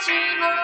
寂寞。